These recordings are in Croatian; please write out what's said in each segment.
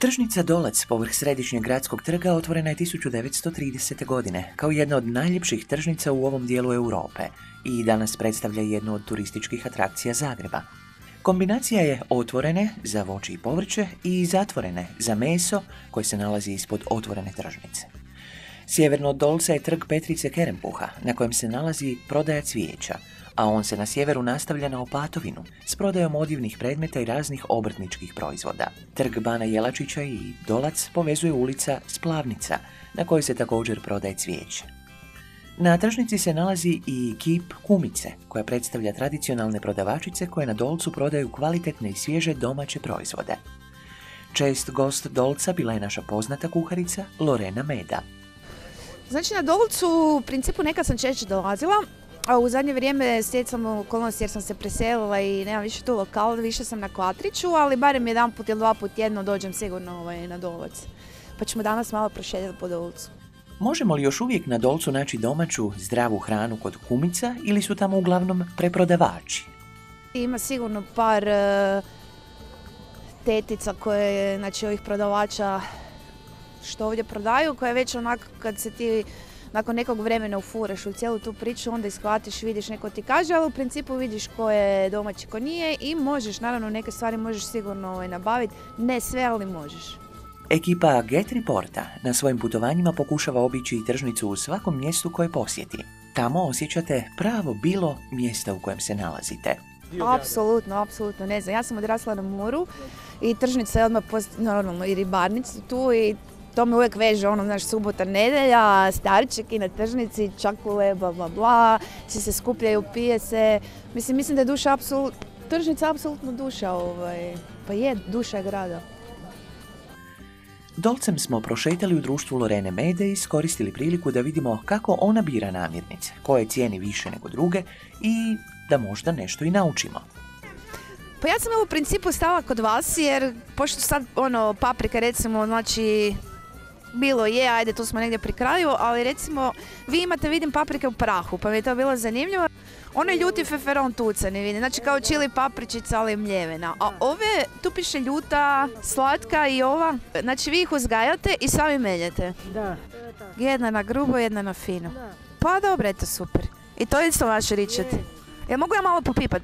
Tržnica Dolac povrh središnjeg gradskog trga otvorena je 1930. godine kao jedna od najljepših tržnica u ovom dijelu Europe i danas predstavlja jednu od turističkih atrakcija Zagreba. Kombinacija je otvorene za voće i povrće i zatvorene za meso koje se nalazi ispod otvorene tržnice. Sjeverno od Dolca je trg Petrice Kerempuha na kojem se nalazi prodaja cvijeća, a on se na sjeveru nastavlja na Opatovinu s prodajom odivnih predmeta i raznih obrtničkih proizvoda. Trg Bana Jelačića i Dolac povezuje ulica Splavnica, na kojoj se također prodaje cvijeće. Na tržnici se nalazi i kip Kumice, koja predstavlja tradicionalne prodavačice koje na Dolcu prodaju kvalitetne i svježe domaće proizvode. Čest gost Dolca bila je naša poznata kuharica Lorena Meda. Znači na Dolcu u principu nekad sam češće dolazila, a u zadnje vrijeme stjecam okolnost jer sam se preselila i nemam više tu lokal, više sam na Kvatriću, ali barem jedan put ili dva put jedno dođem sigurno ovaj, na Dolac. Pa ćemo danas malo prošetjeti po Dolcu. Možemo li još uvijek na Dolcu naći domaću, zdravu hranu kod kumica ili su tamo uglavnom preprodavači? Ima sigurno par e, tetica koje, znači ovih prodavača što ovdje prodaju, koje već onako kad se ti nakon nekog vremena ufuraš u cijelu tu priču, onda ishvatiš, vidiš, neko ti kaže, ali u principu vidiš ko je domaći, ko nije i možeš, naravno neke stvari možeš sigurno ovaj, nabaviti, ne sve, ali možeš. Ekipa Get Reporta na svojim putovanjima pokušava obići i tržnicu u svakom mjestu koje posjeti. Tamo osjećate pravo bilo mjesta u kojem se nalazite. Apsolutno, apsolutno, ne znam. Ja sam odrasla na moru i tržnica je odmah post, normalno i ribarnica tu i to me uvijek veže, ono, znaš, subota, nedelja, starčeki na tržnici, čakule, bla, bla, bla, svi se skupljaju, pije se. Mislim, mislim da je duša apsolutno, tržnica apsolutno duša, ovaj, pa je, duša grada. Dolcem smo prošetali u društvu Lorene Mede i iskoristili priliku da vidimo kako ona bira namirnice, koje cijeni više nego druge i da možda nešto i naučimo. Pa ja sam u principu stala kod vas jer pošto sad ono paprika recimo znači bilo je, ajde tu smo negdje pri kraju, ali recimo vi imate vidim paprike u prahu pa mi je to bilo zanimljivo. Ono je ljuti feferon tucani vidim, znači kao čili papričica ali mljevena. A ove, tu piše ljuta, slatka i ova, znači vi ih uzgajate i sami meljete. Da. Jedna na grubo, jedna na fino. Pa dobro, eto super. I to je isto vaše ričet. Jel mogu ja malo popipat?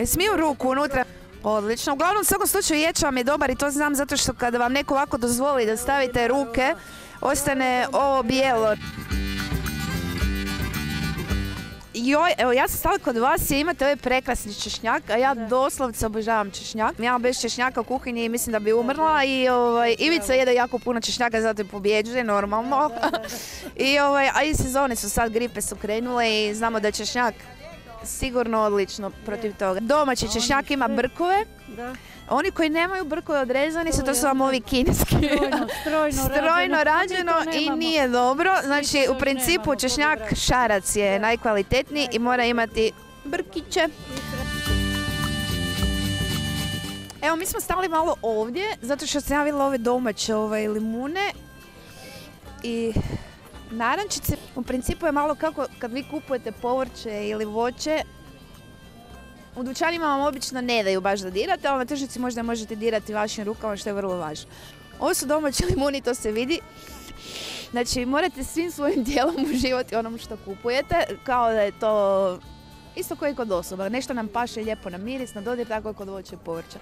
E, smiju ruku unutra? Odlično. Uglavnom, u svakom slučaju ječa vam je dobar i to znam zato što kada vam neko ovako dozvoli da stavite ruke, ostane ovo bijelo. Joj, evo ja sam stala kod vas i imate ovaj prekrasni češnjak, a ja doslovce obožavam češnjak. Ja bez češnjaka u kuhinji mislim da bi umrla i ovaj, Ivica jede jako puno češnjaka, zato je pobjeđuje, normalno. I ovaj, a i sezone su sad, gripe su krenule i znamo da je češnjak sigurno odlično protiv toga. Domaći češnjak ima brkove. Da. Oni koji nemaju brkove odrezani su, to su vam ovi kineski. Strojno, strojno, Strojno rađeno i nije dobro. Znači, u principu češnjak šarac je najkvalitetniji i mora imati brkiće. Evo, mi smo stali malo ovdje, zato što sam ja vidjela ove domaće ovaj, limune i narančice. U principu je malo kako kad vi kupujete povrće ili voće, u dućanima vam obično ne daju baš da dirate, ali na tržnici možda možete dirati vašim rukama što je vrlo važno. Ovo su domaći limuni, to se vidi. Znači, morate svim svojim dijelom uživati onom što kupujete, kao da je to isto kao i kod osoba. Nešto nam paše lijepo na miris, na dodir, tako i kod voća i povrća.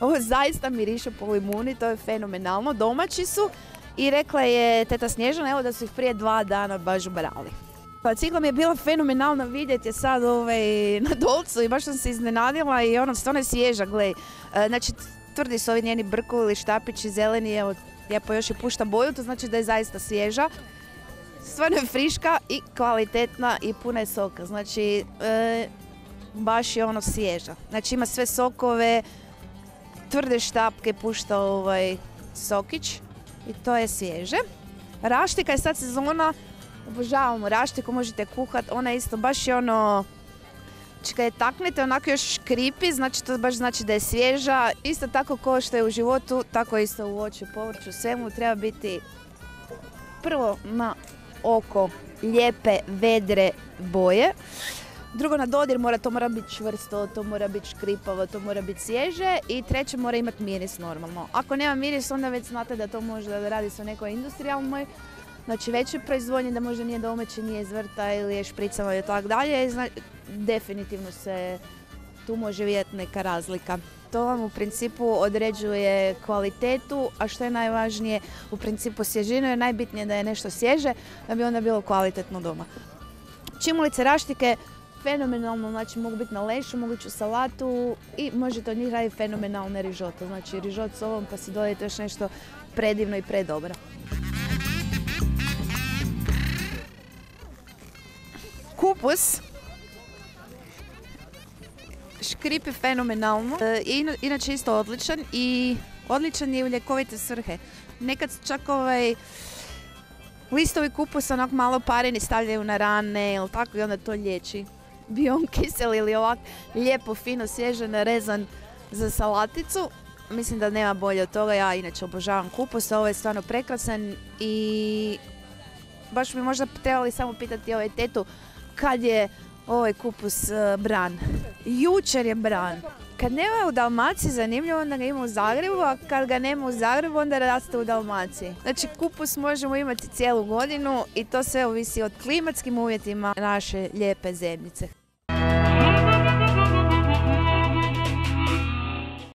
Ovo zaista miriše po limuni, to je fenomenalno. Domaći su i rekla je teta Snježana evo da su ih prije dva dana baš brali. Pa mi je bila fenomenalna vidjeti je sad ovaj, na dolcu i baš sam se iznenadila i ono stvarno je svježa, glej. E, Znači, tvrdi su ovi njeni brkovi štapići zeleni, evo, lijepo još i pušta boju, to znači da je zaista svježa. Stvarno je friška i kvalitetna i puna je soka, znači e, baš je ono svježa. Znači ima sve sokove, tvrde štapke pušta ovaj sokić i to je svježe. Raštika je sad sezona, obožavamo raštiku, možete kuhat, ona je isto baš je ono, kad je taknete onako još škripi, znači to baš znači da je svježa. Isto tako kao što je u životu, tako isto u voću, povrću, svemu treba biti prvo na oko lijepe, vedre boje. Drugo, na dodir mora, to mora biti čvrsto, to mora biti škripavo, to mora biti svježe. I treće, mora imati miris normalno. Ako nema miris, onda već znate da to možda radi se o nekoj industrijalnoj znači većoj proizvodnji, da možda nije domaće, nije iz vrta ili je špricama i tako dalje. Definitivno se tu može vidjeti neka razlika. To vam u principu određuje kvalitetu, a što je najvažnije u principu svježinu je najbitnije da je nešto svježe da bi onda bilo kvalitetno doma. Čimulice raštike fenomenalno, znači mogu biti na lešu, mogu u salatu i možete od njih raditi fenomenalne rižote. Znači rižot s ovom pa si dodajete još nešto predivno i predobro. Kupus škrip je fenomenalno, e, inače isto odličan i odličan je u ljekovite svrhe. Nekad čak ovaj listovi kupusa onak malo pareni stavljaju na rane ili tako i onda to liječi. Bio on kisel ili ovak lijepo, fino, svježe narezan za salaticu. Mislim da nema bolje od toga, ja inače obožavam kupus, ovo je stvarno prekrasan i baš bi možda trebali samo pitati ovaj tetu kad je ovaj kupus uh, bran. Jučer je bran. Kad nema u Dalmaciji zanimljivo, onda ga ima u Zagrebu, a kad ga nema u Zagrebu, onda raste u Dalmaciji. Znači kupus možemo imati cijelu godinu i to sve ovisi od klimatskim uvjetima naše lijepe zemljice.